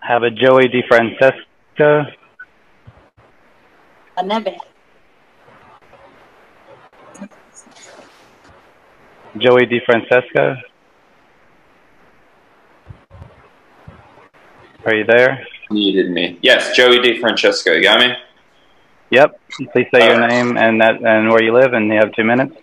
have a Joey DeFrancesco. A neve. Joey DeFrancesco. Are you there? Needed me. Yes, Joey DeFrancesco. You got me? Yep. Please say your name and that and where you live, and you have two minutes.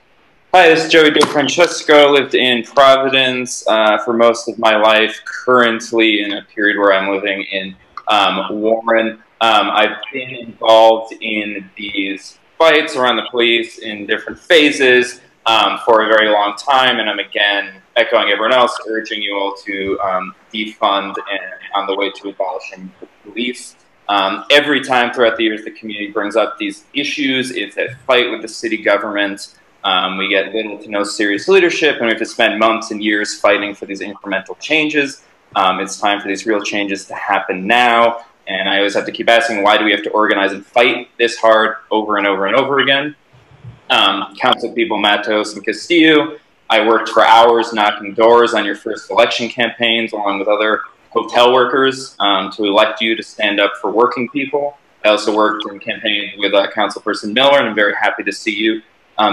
Hi, this is Joey DeFrancesco. Lived in Providence uh, for most of my life. Currently in a period where I'm living in um, Warren. Um, I've been involved in these fights around the police in different phases um, for a very long time, and I'm again echoing everyone else, urging you all to um, defund and on the way to abolishing the police. Um, every time throughout the years the community brings up these issues, it's a fight with the city government. Um, we get little to no serious leadership, and we have to spend months and years fighting for these incremental changes. Um, it's time for these real changes to happen now. And I always have to keep asking, why do we have to organize and fight this hard over and over and over again? Um, council people Matos and Castillo, I worked for hours knocking doors on your first election campaigns, along with other hotel workers, um, to elect you to stand up for working people. I also worked in campaigns with uh, Councilperson Miller, and I'm very happy to see you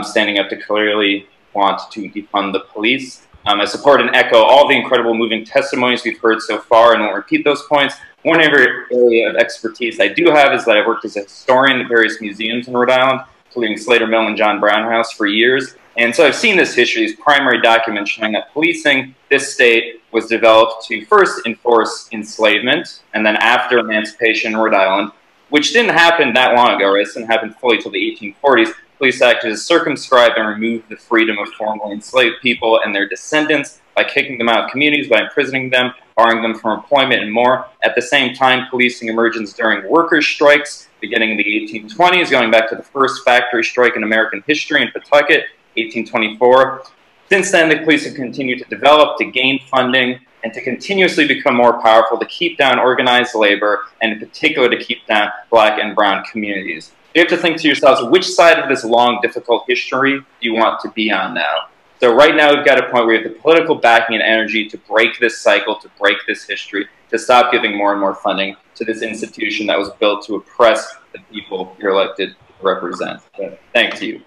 standing up to clearly want to defund the police. Um, I support and echo all the incredible moving testimonies we've heard so far and won't repeat those points. One area of expertise I do have is that I've worked as a historian at various museums in Rhode Island, including Slater Mill and John Brown House for years. And so I've seen this history, these primary documents showing that policing this state was developed to first enforce enslavement, and then after emancipation in Rhode Island, which didn't happen that long ago, right? It didn't happen fully until the 1840s. Police acted to circumscribe and remove the freedom of formerly enslaved people and their descendants by kicking them out of communities, by imprisoning them, barring them from employment, and more. At the same time, policing emergence during workers' strikes, beginning in the 1820s, going back to the first factory strike in American history in Pawtucket, 1824. Since then, the police have continued to develop, to gain funding, and to continuously become more powerful to keep down organized labor, and in particular to keep down black and brown communities. You have to think to yourselves, which side of this long, difficult history do you want to be on now? So right now we've got a point where we have the political backing and energy to break this cycle, to break this history, to stop giving more and more funding to this institution that was built to oppress the people you're elected to represent. Thank you.